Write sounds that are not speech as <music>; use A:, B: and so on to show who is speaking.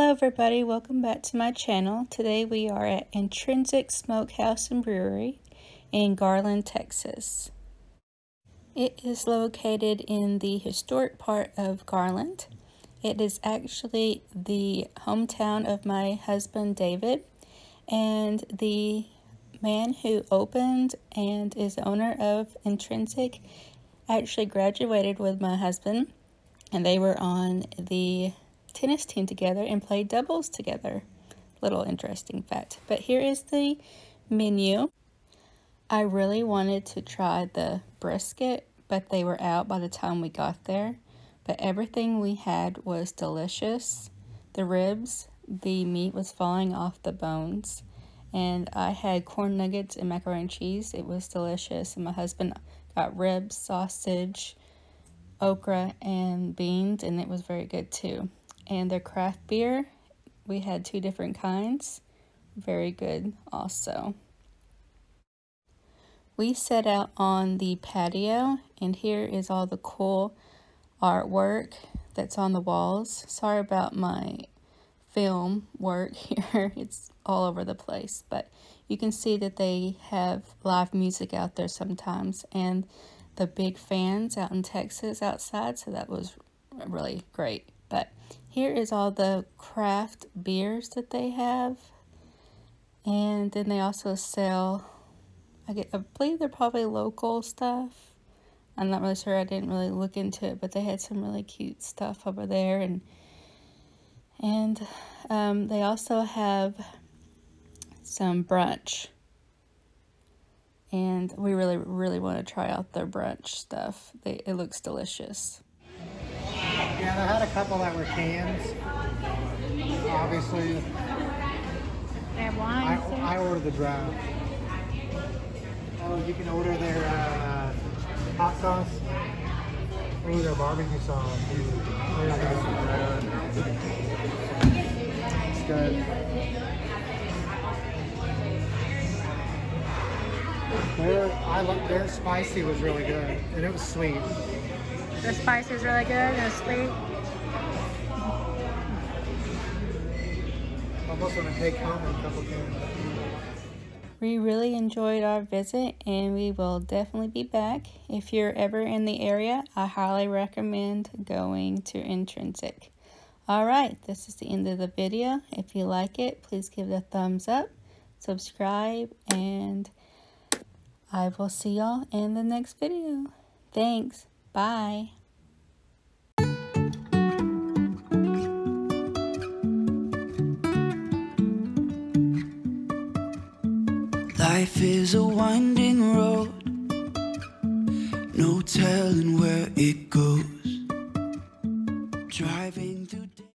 A: everybody, welcome back to my channel. Today we are at Intrinsic Smokehouse and Brewery in Garland, Texas. It is located in the historic part of Garland. It is actually the hometown of my husband David and the man who opened and is owner of Intrinsic actually graduated with my husband and they were on the tennis team together and played doubles together. Little interesting fact. But here is the menu. I really wanted to try the brisket, but they were out by the time we got there. But everything we had was delicious. The ribs, the meat was falling off the bones. And I had corn nuggets and macaroni and cheese. It was delicious. And my husband got ribs, sausage, okra, and beans, and it was very good too and their craft beer. We had two different kinds. Very good also. We set out on the patio and here is all the cool artwork that's on the walls. Sorry about my film work <laughs> here. It's all over the place, but you can see that they have live music out there sometimes and the big fans out in Texas outside, so that was really great. But here is all the craft beers that they have. And then they also sell, I, get, I believe they're probably local stuff. I'm not really sure. I didn't really look into it, but they had some really cute stuff over there. And and um, they also have some brunch. And we really, really want to try out their brunch stuff. They, it looks delicious.
B: Yeah, they had a couple that were cans. Obviously.
C: They have wine.
B: I, I ordered the draft. Oh, you can order their uh, hot sauce. Or their barbecue sauce. It's good. Their, I love, their spicy was really good, and it was sweet.
C: The spice is really good and it's sweet.
B: Almost want to take home a couple cans.
A: We really enjoyed our visit and we will definitely be back. If you're ever in the area, I highly recommend going to Intrinsic. Alright, this is the end of the video. If you like it, please give it a thumbs up, subscribe, and I will see y'all in the next video. Thanks. Bye.
D: Life is a winding road, no telling where it goes.